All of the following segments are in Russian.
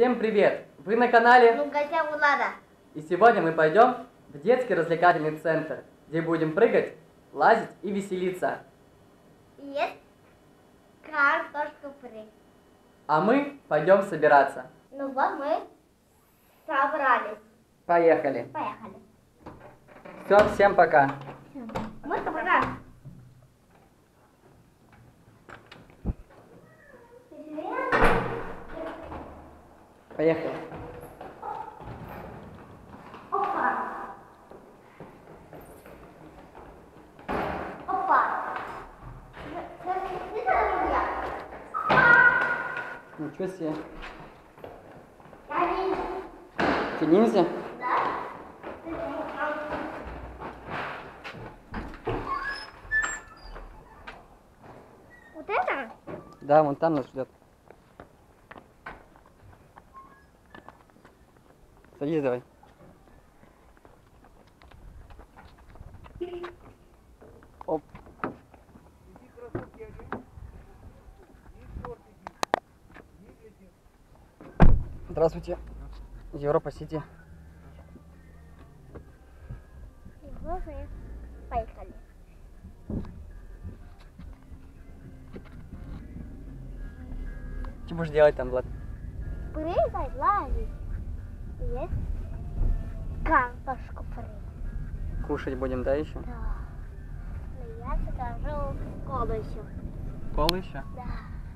Всем привет! Вы на канале Ну, гостя Влада. и сегодня мы пойдем в детский развлекательный центр, где будем прыгать, лазить и веселиться. Есть картошка фри. А мы пойдем собираться. Ну вот мы собрались. Поехали. Поехали. Все, всем пока. Мы пока. Поехали. Опа. Опа. Ничего себе. Я не Ты ниндзя? Да? Вот это? Да, вон там нас ждет. Садись давай. Оп. Здравствуйте. Европа Сити. Поехали. Что будешь делать там, Влад? Есть картошку фри. Кушать будем, да, еще? Да. Но я закажу колу еще. Колы еще? Да.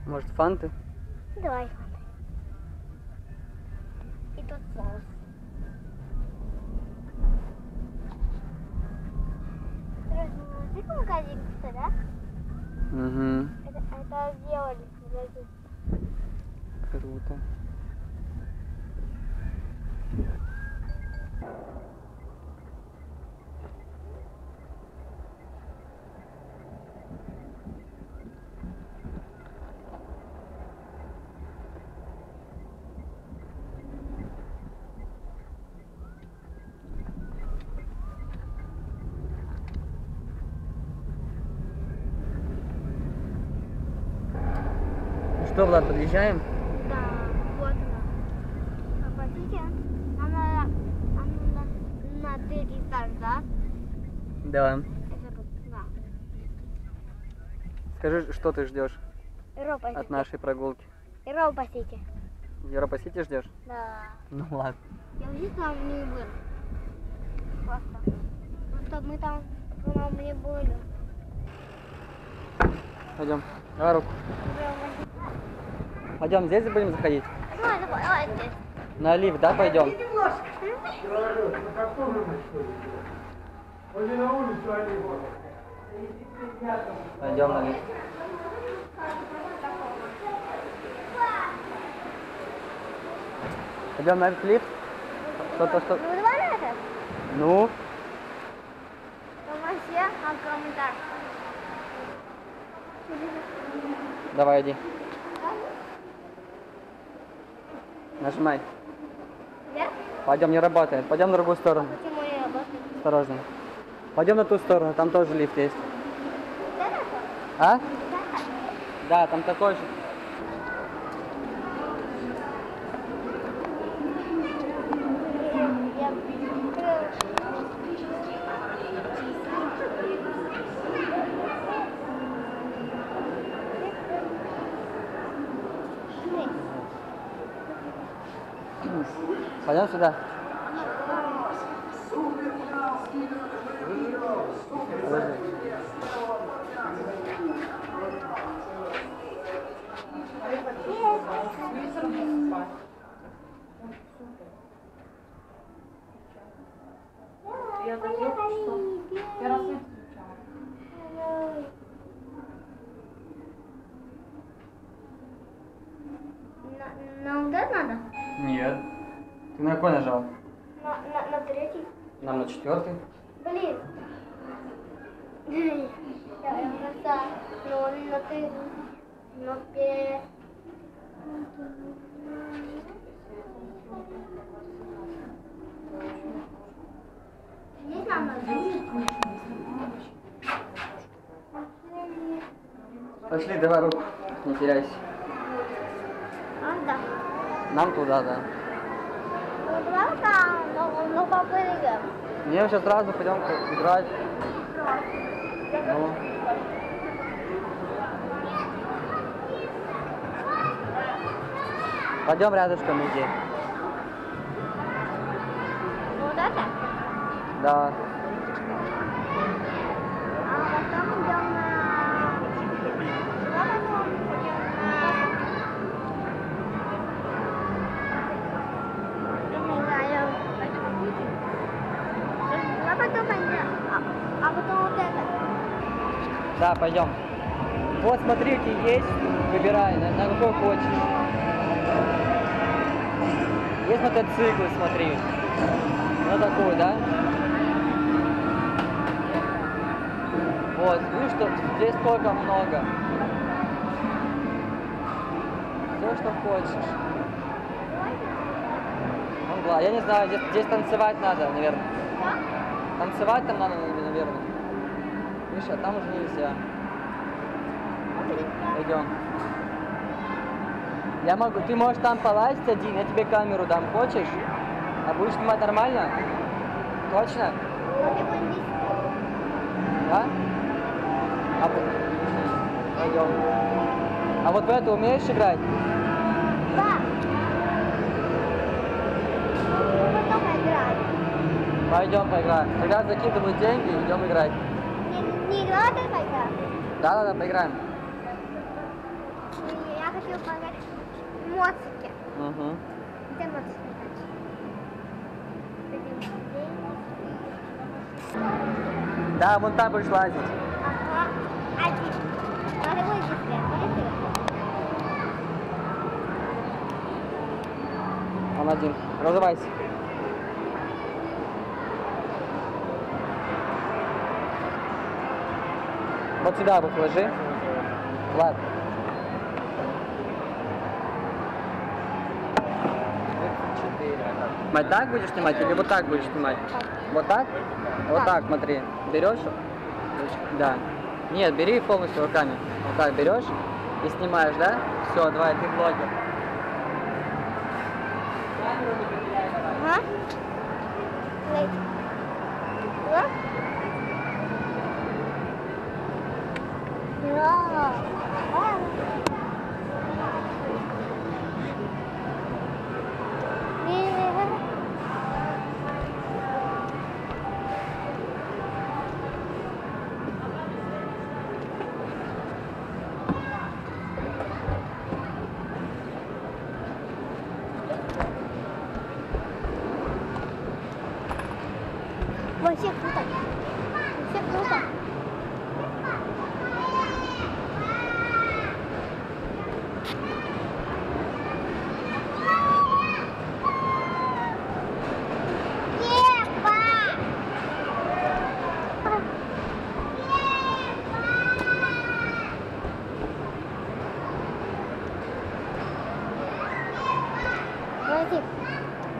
Может, фанты? Давай. фото. И тут соус. Ты магазин, да? Угу. Это, это сделали. Круто. Что, Влад, подъезжаем? Да, вот она. А посмотрите, она, она на, на третий этаж, да? Да. Скажи, что ты ждешь Европа от нашей прогулки? Европа Сити. Европа Сити ждешь? Да. Ну ладно. Я вообще там не был. Просто. Просто мы там, нам не были. Пойдем. Давай руку. Пойдем, здесь будем заходить? Давай, давай, давай здесь. На лифт, да, пойдем? Пойди на улицу, а не вот. Пойдем на лифт. Пойдем на этот лифт? Что-то, что... Ну давай. Ну, Там вообще а комментар. давай иди. Нажимай. Пойдем, не работает. Пойдем на другую сторону. Почему не работает? Осторожно. Пойдем на ту сторону, там тоже лифт есть. А? да. Там такой же. Пойдем сюда. Подожди. Я даже что? Я раз свет включала. На, на удар надо? Нет. Ты на какой нажал? На, на, на третий? Нам на четвертый. Блин. Я, просто, ну, на ты, на пе... Здесь нам надо. Пошли, давай руку. Не теряйся. А, да. Нам туда, да. Ну, ну, ну, попрыгаем. Не, сейчас сразу пойдем играть. Ну. Пойдем рядышком иди. Вот это? Да. А потом идем на... А потом идем на... Не знаю. А потом пойдем. А, а потом вот это. Да, пойдем. Вот смотри, какие есть. Выбирай, на, на какой хочешь. Есть мотоциклы, смотри. На такой, да? Вот, видишь, что здесь столько много. Все, что хочешь. Ну, да, я не знаю, здесь, здесь танцевать надо, наверное. Танцевать там надо, наверное. Видишь, а там уже нельзя. Пойдем. Я могу, ты можешь там полазить один, я тебе камеру дам, хочешь? А будешь снимать нормально? Точно? Да? А, по- пойдем. А вот в это умеешь играть? Да. Потом играть. Пойдем поиграем. Когда закидывают деньги, идем играть. Не, не играть это игра. Да, да, да, поиграем. И Я хочу понять моцики. Угу. Где моцики? Да, вон там будешь лазить. Ага. Надо. Выйти. Он один. Разувайся. Вот сюда вот ложи. Ладно. Мать, так будешь снимать или вот так будешь снимать? Вот так? Вот так, смотри. Берешь? Да. Нет, бери полностью руками. Вот так берешь и снимаешь, да? Все, давай, ты блогер. Ага. Лей. Да? Да. А. Не. Вообще круто. Вообще круто. Подожди.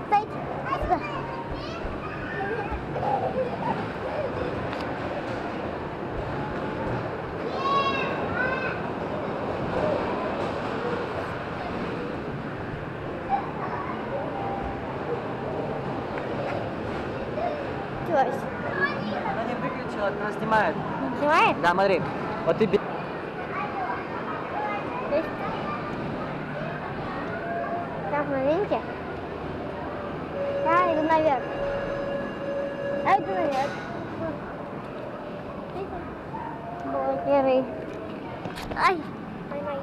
Стоять. Сюда. Чувак, Она не выключила, она снимает. снимает? Да, смотри. Вот ты бе- Здесь. Так, маленький. Я иду наверх. Я иду наверх. Блогеры. Ай. Поймай.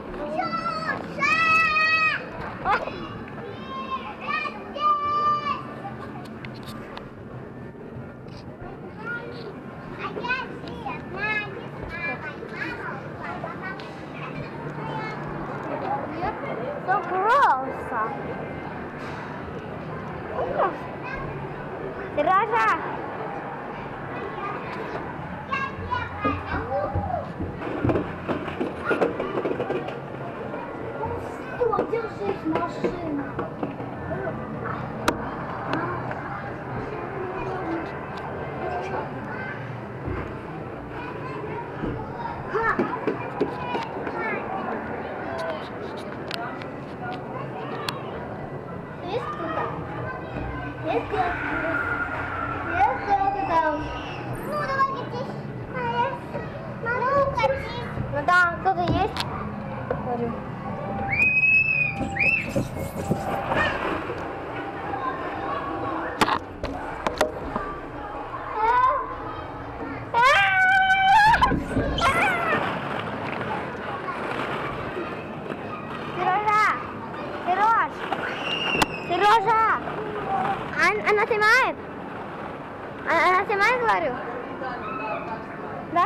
Ой. So Сережа! Что, держись, машина? Если я Если это там. Ну, давай катись. Ну, катись. Ну, там кто-то есть. Говорю. Сережа! Сереж! Сережа! Ан- она снимает? А- Она снимает, говорю? Да?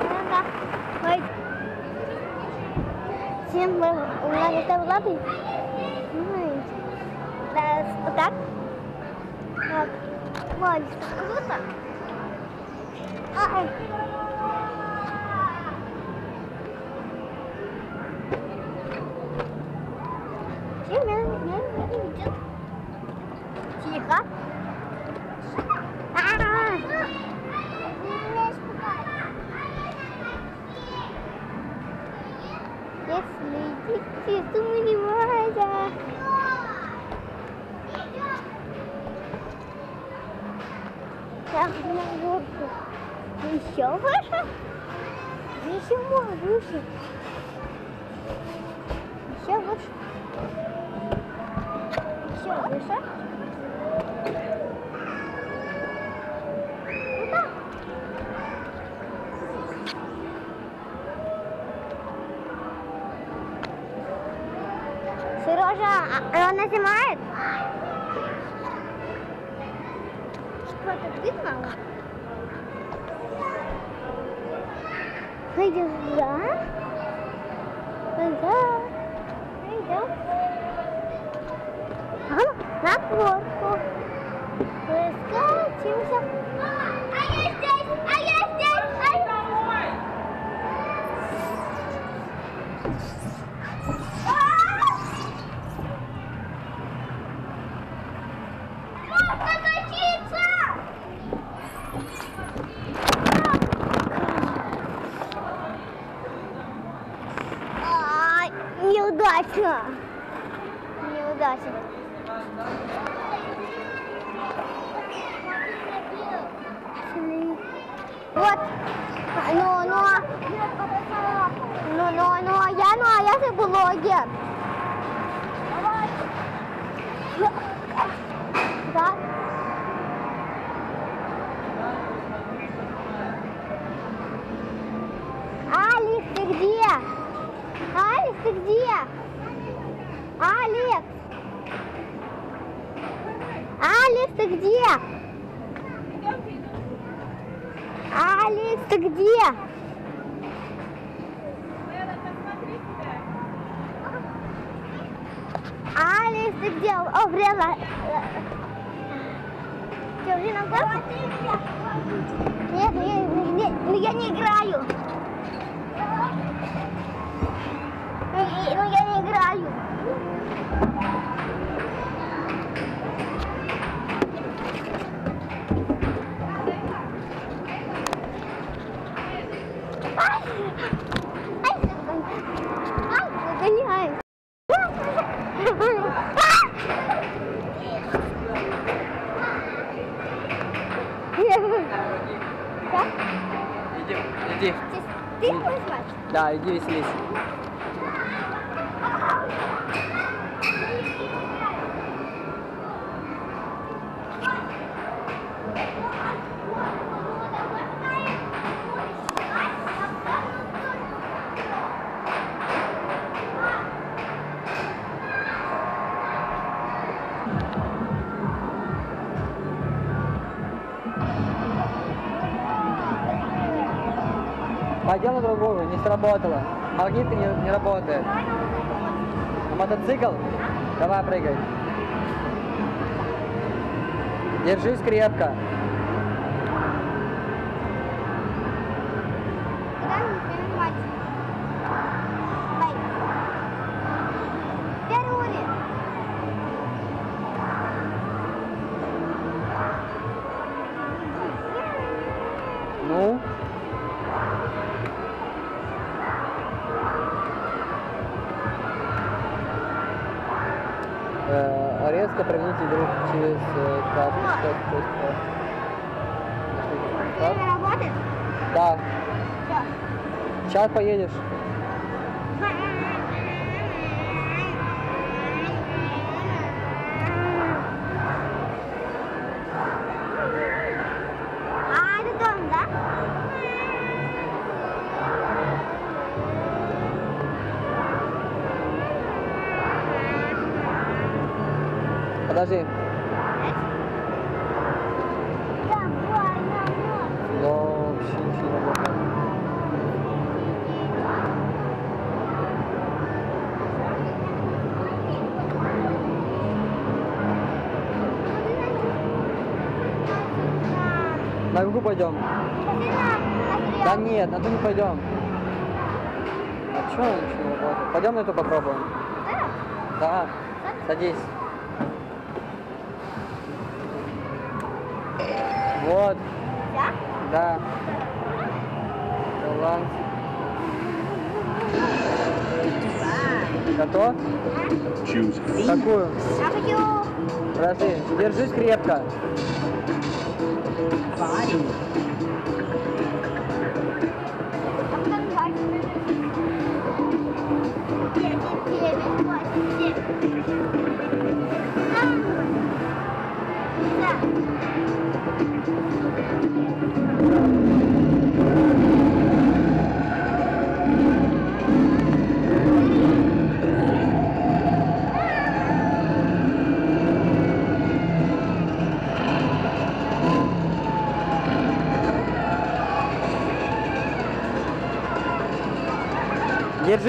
Ну да. Ой. Всем вы- у меня это Влады. Знаете. Да, вот так. Вот. Вот. Круто. Ай. Чем меня меня не видит? Тихо. А-а-а. Если идти, то мы не можем. Так, на горку. Еще выше? Еще выше. Еще выше. Еще выше. Сережа, а- она Пойдем туда. Туда. Пойдем. А, на горку. Скатимся. А я здесь! А я здесь! А я Можно катиться! Ай, неудачно. Неудачно. Вот. Ну, ну. Ну, ну, ну, а я, ну, а я же блогер. Да. Алекс, ты где? Алекс, ты где? Алекс! Алекс, ты где? Алекс, ты где? Алекс, ты где? О, время. Что, уже на горку? Нет, нет, ну я не играю. Ну, я не играю. Да? Иди, иди. Ты будешь? Да, иди веселись. Не, не работает. На мотоцикл? Давай прыгай. Держись крепко. Сейчас поедешь. Нет, на ту не пойдем. А что ничего не работает? Пойдем на эту попробуем. Да. Садись. Вот, Да? да. Баланс. Готов? Choose B. Какую? Я хочу. Подожди, держись крепко. Body.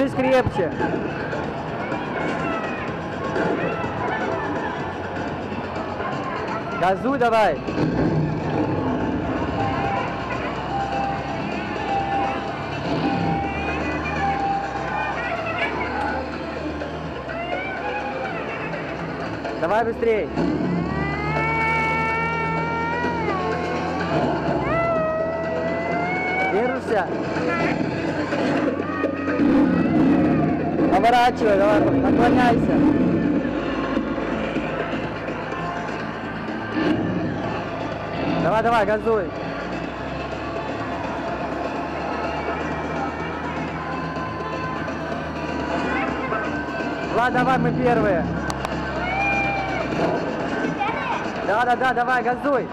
Держись крепче. Газуй давай. Давай быстрей. Держишься? Поворачивай, давай, наклоняйся. Давай, давай, газуй. Влад, давай, мы первые. Да, да, да, давай, газуй.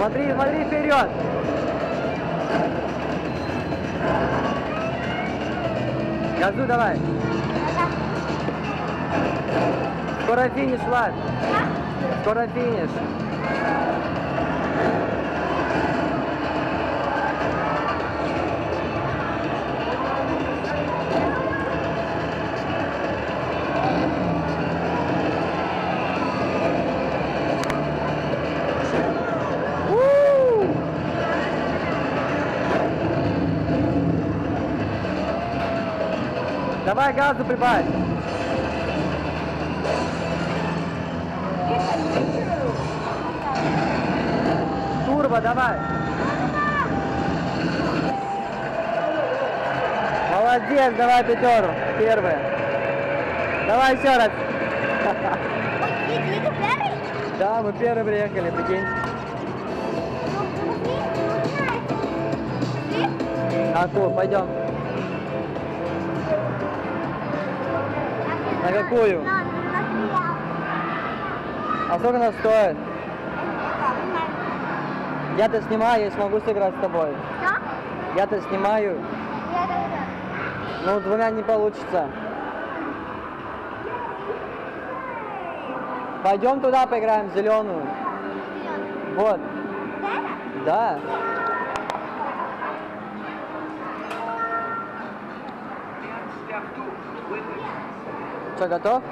Смотри, смотри вперед. Газуй давай. Скоро финиш, Влад. Скоро финиш. Газу прибавь. Турбо, давай. Молодец, давай пятеру. Первая. Давай еще раз. Первый. Да, мы первые приехали, прикинь. А, ку, пойдем. На какую? А сколько она стоит? Я-то снимаю, я смогу сыграть с тобой. Я-то снимаю, но двумя не получится. Пойдем туда поиграем, в зеленую. Вот, да. Что, готов?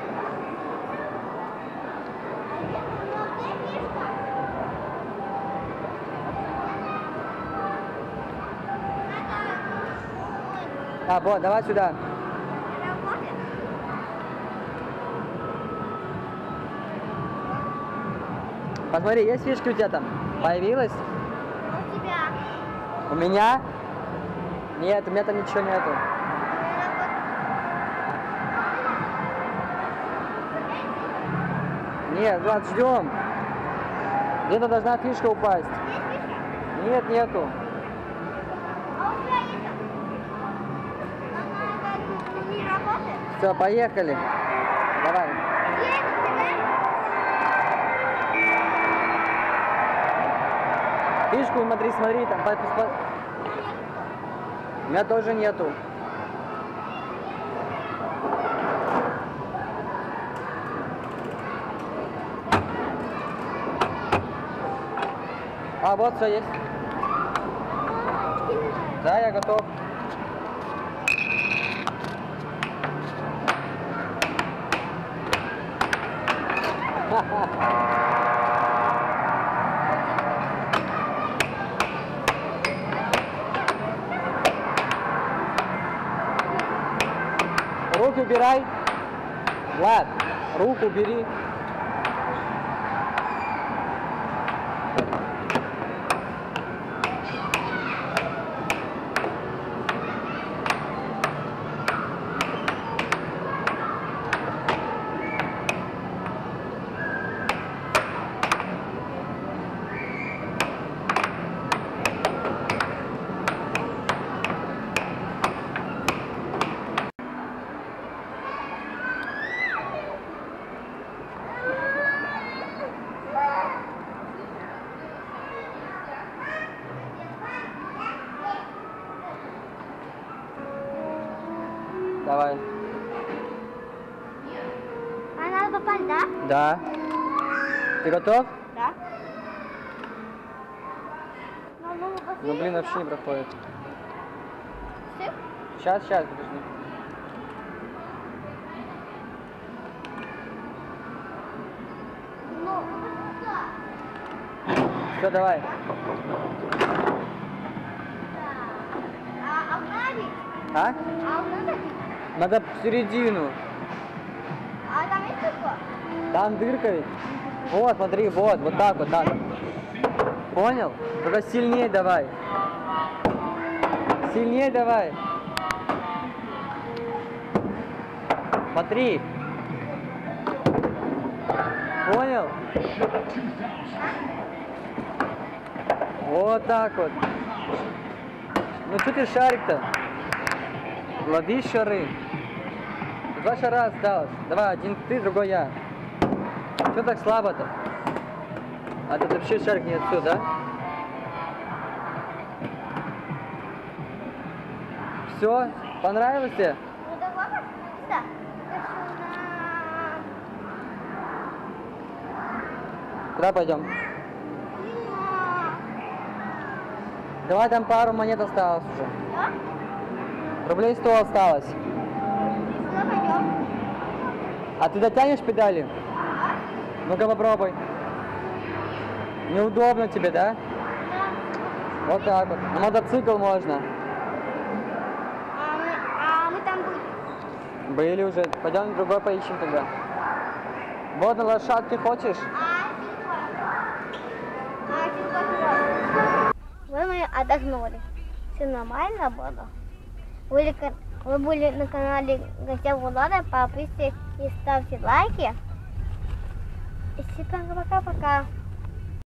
А, вот, давай сюда. Посмотри, есть фишки у тебя там? Появилась? У тебя? У меня? Нет, у меня там ничего нету. Нет, Влад, ждем. Где-то должна фишка упасть. Нет, нету. Все, поехали. Давай. Фишку смотри, смотри, там. У меня тоже нету. А, вот все есть. Да, я готов. Руки убирай. Влад, руку убери. Давай. А надо попасть, да? Да. Ты готов? Да. Ну, ну, Ну блин, вообще не проходит. Все? Сейчас, сейчас, подожди. Ну, Все, давай. а, а? А? А надо? В середину. А там есть такое? Там дырка ведь. Вот, смотри, вот, вот так вот, так. Понял? Только сильнее давай. Сильнее давай. Смотри. Понял? Вот так вот. Ну что ты шарик-то? Лови шары. Два шара осталось. Давай, один ты, другой я. Что так слабо-то? А тут вообще шарик не отсюда, да? Все? Понравилось тебе? Ну, давай, да. Куда пойдем? Давай там пару монет осталось уже. Да? Рублей 100 осталось. А ты дотянешь педали? Ну-ка попробуй. Неудобно тебе, да? Вот так вот. На мотоцикл можно. А мы, а мы там будем. Были уже. Пойдем другой поищем тогда. Вот на лошадке хочешь? А. Вы мы отдохнули. Все нормально было. Ка- вы были на канале Гостя Влада. Подписывайтесь и ставьте лайки. И всем пока-пока-пока.